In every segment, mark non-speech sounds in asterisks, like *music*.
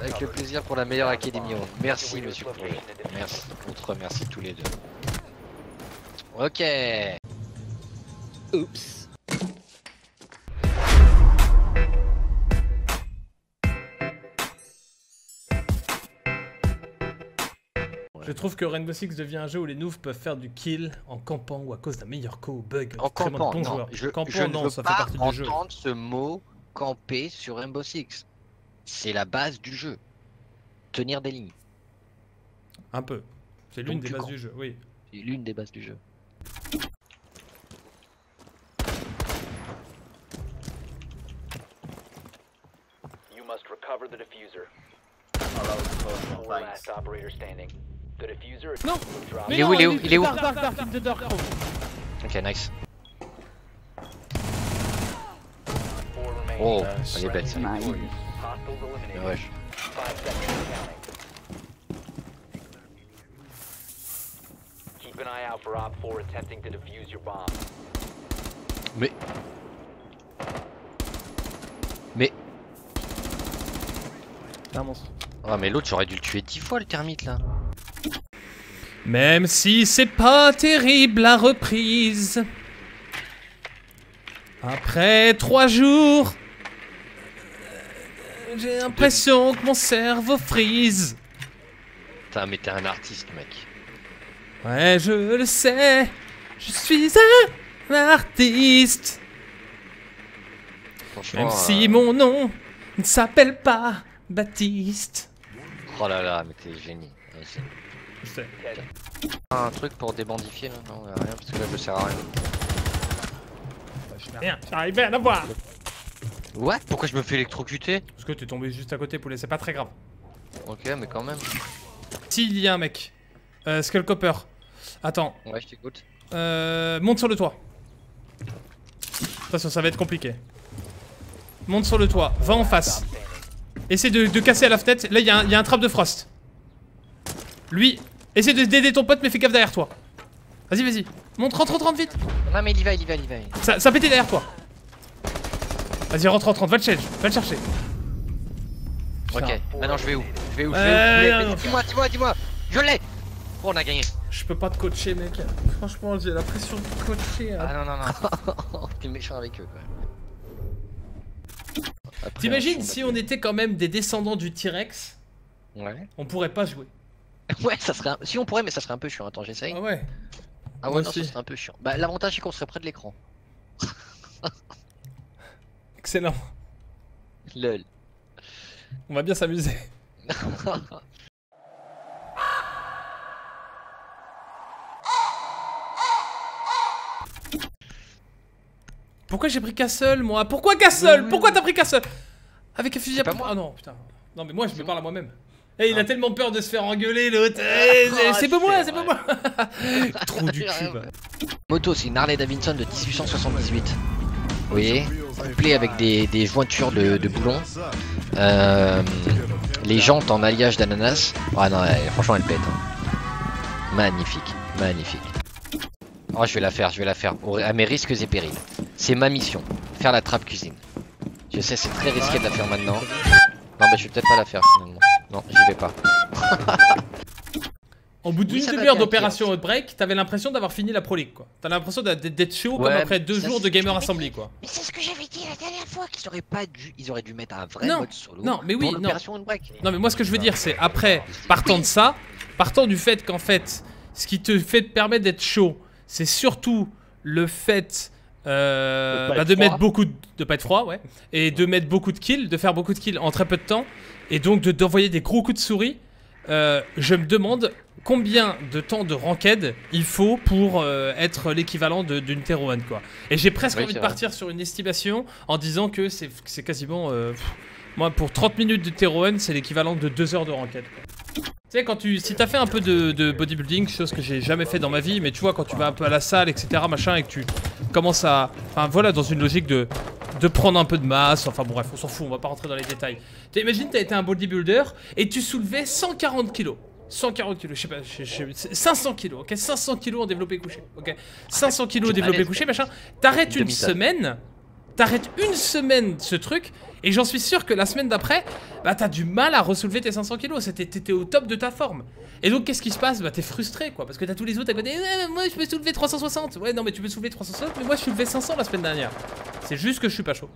Avec le plaisir pour la meilleure académie au monde. Merci monsieur. Merci. On te remercie tous les deux. Ok. Oups. Je trouve que Rainbow Six devient un jeu où les noobs peuvent faire du kill en campant ou à cause d'un meilleur co ou bug. En campant, bons non. joueurs. Je, Campant, je ne veux ça pas fait partie du jeu. entendre ce mot camper sur Rainbow Six. C'est la base du jeu. Tenir des lignes. Un peu. C'est l'une des bases camp. du jeu, oui. C'est l'une des bases du jeu. You must recover the diffuser. That was close. Four Thanks. last operator standing. The diffuser is Non. dropped. Il est où, il est où, il est où? Ok, nice. 4 attempting to defuse your bomb. Mais. Mais. C'est un monstre. Ah, mais l'autre, j'aurais dû le tuer 10 fois le termite là. Même si c'est pas terrible la reprise. Après trois jours, j'ai l'impression que mon cerveau frise. Putain, mais t'es un artiste, mec. Ouais, je le sais, je suis un artiste. Franchement. Même si euh, mon nom ne s'appelle pas Baptiste. Oh là là, mais t'es génie. Je sais. Un truc pour débandifier là Non, rien, parce que là je sers à rien. Rien, j'arrivais à l'avoir. What? Pourquoi je me fais électrocuter? Parce que t'es tombé juste à côté, poulet, c'est pas très grave. Ok, mais quand même. S'il y a un mec, euh, Skullcopper. Attends, Ouais, je t'écoute. euh, monte sur le toit. Attention, ça va être compliqué. Monte sur le toit, va en face. Essaie de, de casser à la fenêtre. Là, il y, a un- y a un trap de frost. Lui, essaie de d'aider ton pote, mais fais gaffe derrière toi. Vas-y, vas-y. Monte, rentre, rentre, rentre vite. Non, mais il y va, il y va, il y va. Ça, ça a pété derrière toi. Vas-y, rentre, rentre, rentre, va le chercher. Va le chercher. Ok, maintenant je vais où? Je vais où? Je Euh, vais où? Je vais- non, non. Dis-moi, dis-moi, dis-moi Je l'ai Oh, on a gagné Je peux pas te coacher, mec. Franchement, j'ai la pression de te coacher. hein. Ah non, non, non *laughs* T'es méchant avec eux, quand même. T'imagines si on était quand même des descendants du T-Rex, Ouais. on pourrait pas jouer. *laughs* Ouais, ça serait un... Si on pourrait, mais ça serait un peu chiant. Attends, j'essaye. Ah ouais. Ah moi ouais, non, ça serait un peu chiant. Bah, l'avantage, c'est qu'on serait près de l'écran. *laughs* Excellent. Lol. On va bien s'amuser. *laughs* Pourquoi j'ai pris Castle moi? Pourquoi Castle? Pourquoi t'as pris Castle? Avec un fusil à pompe moi. Ah non, putain. Non mais moi je me parle à moi-même. Eh, il a Ah. tellement peur de se faire engueuler l'autre. Eh, c'est- Ah, pas *laughs* moi, c'est c'est pas moi. *laughs* Trou du va. Moto, c'est une Harley Davidson de 1878. Vous voyez? Couplée avec des, jointures de, boulons. Euh, les jantes en alliage d'ananas. Ah non, franchement, elle pète. hein. Magnifique, magnifique. Oh, je vais la faire, je vais la faire. À mes risques et périls. C'est ma mission. Faire la trappe cuisine. Je sais, c'est très risqué de la faire maintenant. Non, mais je vais peut-être pas la faire finalement. Non, j'y vais pas. *laughs* En bout d'une Oui, demi-heure d'opération Outbreak, t'avais l'impression d'avoir fini la Pro League quoi. T'as l'impression d'être chaud comme après deux ça, jours de Gamer dit. quoi. Mais c'est ce que j'avais dit la dernière fois qu'ils auraient pas dû, ils auraient dû mettre un vrai Non, mode solo. non, mais oui, dans non. l'opération Outbreak. Non mais moi ce que je veux dire c'est après, partant de ça, partant du fait qu'en fait, ce qui te fait te permettre d'être chaud, c'est surtout le fait euh, De pas bah, être de froid. mettre beaucoup de, de pas être froid, ouais, et de mettre beaucoup de kills, de faire beaucoup de kills en très peu de temps, et donc de d'envoyer des gros coups de souris. Euh, je me demande combien de temps de ranked il faut pour euh, être l'équivalent d'une Terro One, quoi. Et j'ai presque Oui, envie de vrai. partir sur une estimation en disant que c'est que c'est quasiment euh, pff, moi, pour 30 minutes de Terro One, c'est l'équivalent de 2 heures de ranked. quoi. Tu sais, quand tu, si t'as fait un peu de, de bodybuilding, chose que j'ai jamais fait dans ma vie, mais tu vois, quand tu vas un peu à la salle, etc., machin, et que tu commences à, enfin voilà, dans une logique de, de prendre un peu de masse, enfin bon, bref, on s'en fout, on va pas rentrer dans les détails. T'imagines, t'as été un bodybuilder et tu soulevais 140 kilos. 140 kilos, je sais pas, je- je- c'est 500 kilos, ok? 500 kilos en développé couché, ok? 500 kilos en développé couché, machin. T'arrêtes une semaine, T'arrêtes une semaine ce truc, et j'en suis sûr que la semaine d'après, bah t'as du mal à ressoulever tes 500 kilos. T'étais au top de ta forme. Et donc qu'est-ce qui se passe? Bah t'es frustré quoi, parce que t'as tous les autres à côté. Ouais, moi je peux soulever 360. Ouais, non, mais tu peux soulever 360, mais moi je soulevais 500 la semaine dernière. C'est juste que je suis pas chaud.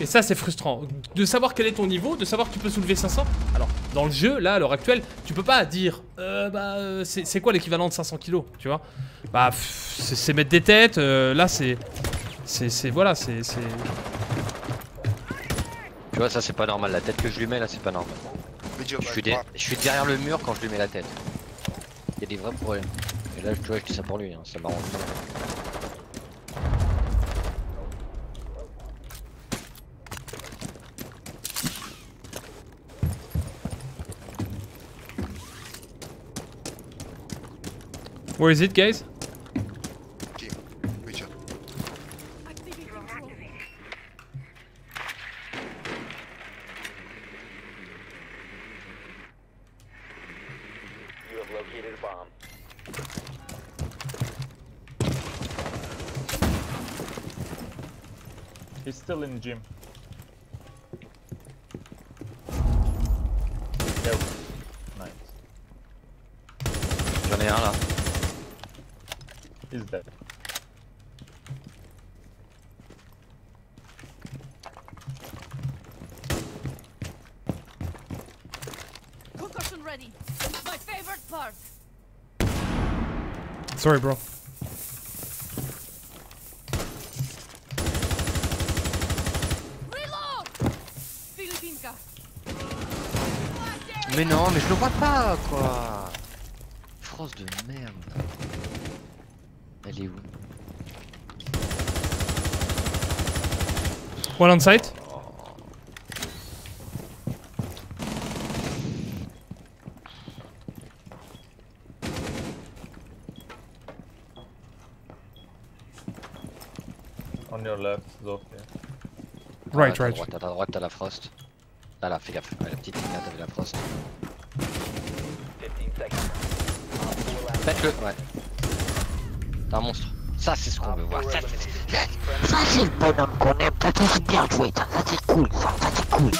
Et ça, c'est frustrant. De savoir quel est ton niveau, de savoir que tu peux soulever 500. Alors, dans le jeu, là, à l'heure actuelle, tu peux pas dire, euh, bah, euh, c'est quoi l'équivalent de 500 kilos, tu vois? Bah, c'est mettre des têtes. euh, là, c'est. C'est. c'est- Voilà, c'est. c'est- Tu vois, ça c'est pas normal. La tête que je lui mets là, c'est pas normal. Je suis, je suis derrière le mur quand je lui mets la tête. Il y a des vrais problèmes. Et là, tu vois, je dis ça pour lui, hein, ça m'arrange. Where is it, guys? Located a bomb. He's still in the gym. Yo. Nice. J'en ai un là. He's dead. Concussion ready. My favorite part. Sorry, bro. Mais non, mais je le vois pas quoi. France de merde. Elle est où? One on site? On Zofia. Right, Ah, right. À droite, à ta droite, t'as la Frost. Là, là, fais gaffe. Ouais, la petite ligne là, t'avais la Frost. 15 seconds. Op 4 last Faites-le, ouais. T'es un monstre. Ça, c'est ce qu'on veut voir. Ça, c'est le bonhomme qu'on aime. Ça, c'est bien joué. Ça, c'est cool. Ça, ça c'est cool.